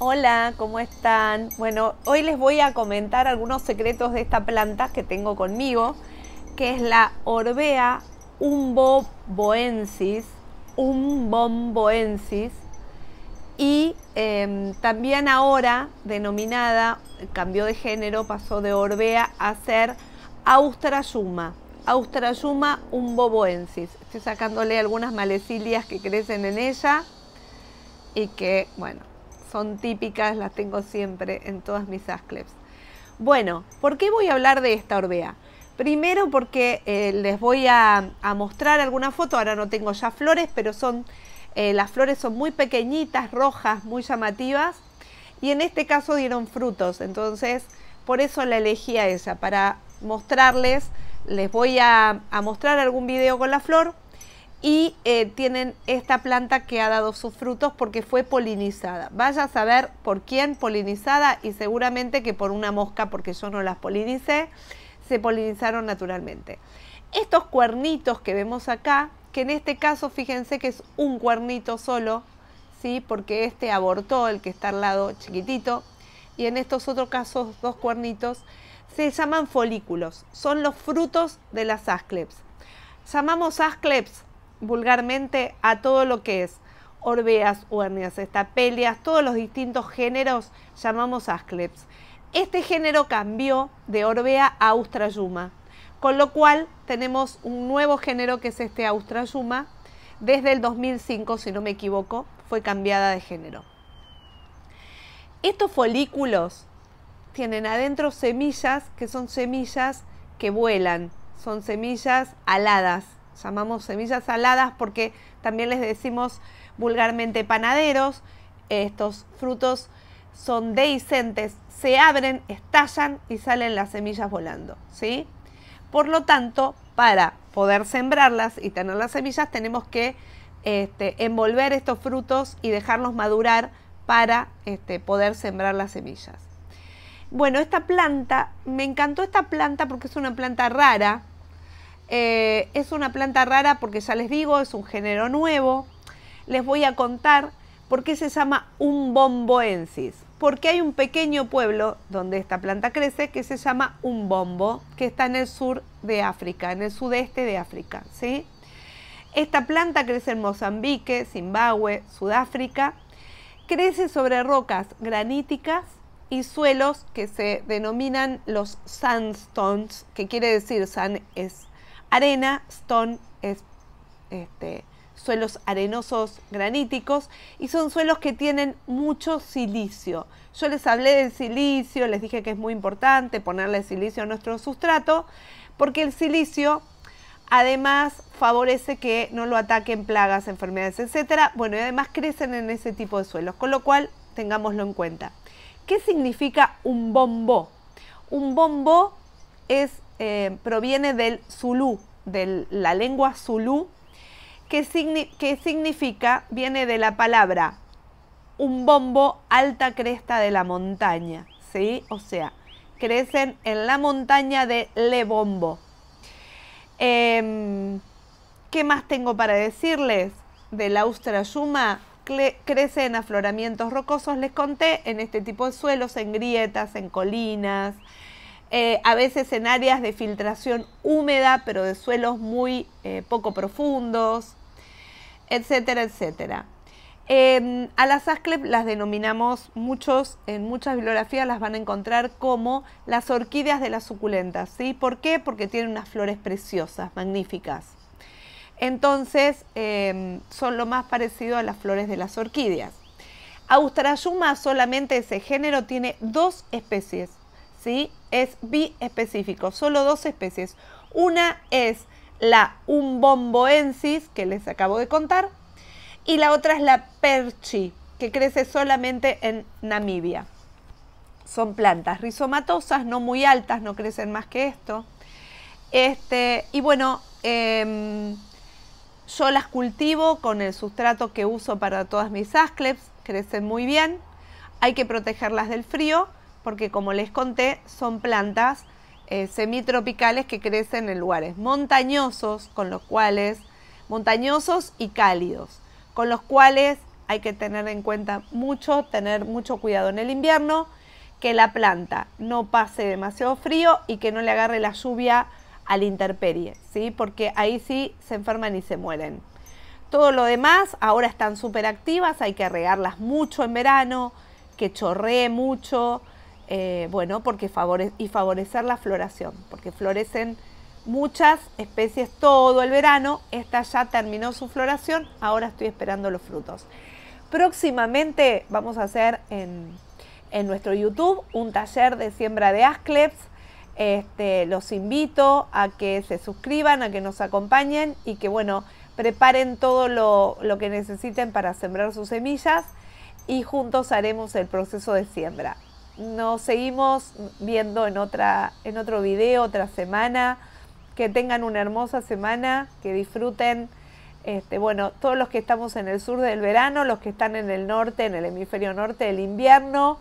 Hola, ¿cómo están? Bueno, hoy les voy a comentar algunos secretos de esta planta que tengo conmigo, que es la Orbea umboboensis, umbomboensis, y em, también ahora denominada, cambió de género, pasó de Orbea a ser Austrayuma, Austrayuma umboboensis. Estoy sacándole algunas malecilias que crecen en ella y que, bueno, son típicas, las tengo siempre en todas mis ascleps. Bueno, ¿por qué voy a hablar de esta orbea? Primero porque eh, les voy a, mostrar alguna foto, ahora no tengo ya flores, pero son eh, las flores son muy pequeñitas, rojas, muy llamativas, y en este caso dieron frutos, entonces por eso la elegí a ella, para mostrarles, les voy a, a mostrar algún video con la flor, y eh, tienen esta planta que ha dado sus frutos porque fue polinizada. Vaya a saber por quién polinizada y seguramente que por una mosca porque yo no las polinicé, se polinizaron naturalmente. Estos cuernitos que vemos acá, que en este caso fíjense que es un cuernito solo, ¿sí? porque este abortó el que está al lado chiquitito, y en estos otros casos dos cuernitos, se llaman folículos, son los frutos de las ascleps. Llamamos ascleps vulgarmente a todo lo que es orbeas, huernias, estapelias, todos los distintos géneros llamamos ascleps. Este género cambió de orbea a austrayuma, con lo cual tenemos un nuevo género que es este austrayuma. Desde el 2005, si no me equivoco, fue cambiada de género. Estos folículos tienen adentro semillas que son semillas que vuelan, son semillas aladas, llamamos semillas saladas porque también les decimos vulgarmente panaderos. Estos frutos son dehiscentes, se abren, estallan y salen las semillas volando, ¿sí? Por lo tanto, para poder sembrarlas y tener las semillas, tenemos que este, envolver estos frutos y dejarlos madurar para este, poder sembrar las semillas. Bueno, esta planta, me encantó esta planta porque es una planta rara, eh, es una planta rara porque ya les digo, es un género nuevo. Les voy a contar por qué se llama Umbomboensis. Porque hay un pequeño pueblo donde esta planta crece que se llama Umbombo, que está en el sur de África, en el sudeste de África. ¿sí? Esta planta crece en Mozambique, Zimbabue, Sudáfrica. Crece sobre rocas graníticas y suelos que se denominan los sandstones, que quiere decir san es arena, stone es este, suelos arenosos graníticos y son suelos que tienen mucho silicio. Yo les hablé del silicio, les dije que es muy importante ponerle silicio a nuestro sustrato porque el silicio además favorece que no lo ataquen plagas, enfermedades, etcétera. Bueno, y además crecen en ese tipo de suelos, con lo cual tengámoslo en cuenta. ¿Qué significa un bombo? Un bombo es eh, proviene del zulú, de la lengua zulú, que, significa, viene de la palabra un bombo alta cresta de la montaña, ¿sí? O sea, crecen en la montaña de Lebombo. Em, ¿Qué más tengo para decirles? Del Austrayuma crece en afloramientos rocosos, les conté, en este tipo de suelos, en grietas, en colinas, eh, a veces en áreas de filtración húmeda, pero de suelos muy eh, poco profundos, etcétera, etcétera. a las asclep las denominamos muchos, en muchas bibliografías las van a encontrar como las orquídeas de las suculentas. ¿sí? ¿Por qué? Porque tienen unas flores preciosas, magníficas. Entonces em, son lo más parecido a las flores de las orquídeas. Austrayuma solamente ese género tiene dos especies, ¿sí? Es biespecífico, solo dos especies. Una es la umbomboensis, que les acabo de contar, y la otra es la perchi, que crece solamente en Namibia. Son plantas rizomatosas, no muy altas, no crecen más que esto. Este, y bueno, em, yo las cultivo con el sustrato que uso para todas mis ascleps, crecen muy bien. Hay que protegerlas del frío porque como les conté, son plantas eh, semitropicales que crecen en lugares montañosos, con los cuales, montañosos y cálidos, con los cuales hay que tener en cuenta mucho, tener mucho cuidado en el invierno, que la planta no pase demasiado frío y que no le agarre la lluvia a la intemperie, ¿sí? Porque ahí sí se enferman y se mueren. Todo lo demás ahora están súper activas, hay que regarlas mucho en verano, que chorree mucho, eh, bueno, porque y favorecer la floración, porque florecen muchas especies todo el verano. Esta ya terminó su floración, ahora estoy esperando los frutos. Próximamente vamos a hacer en, en nuestro YouTube un taller de siembra de ascleps. Este, los invito a que se suscriban, a que nos acompañen y que, bueno, preparen todo lo, que necesiten para sembrar sus semillas y juntos haremos el proceso de siembra. Nos seguimos viendo en, otra, en otro video, otra semana. Que tengan una hermosa semana, que disfruten. Este, bueno, todos los que estamos en el sur del verano, los que están en el norte, en el hemisferio norte del invierno,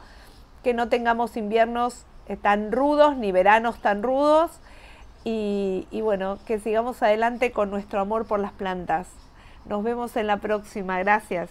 que no tengamos inviernos eh, tan rudos ni veranos tan rudos y, bueno, que sigamos adelante con nuestro amor por las plantas. Nos vemos en la próxima. Gracias.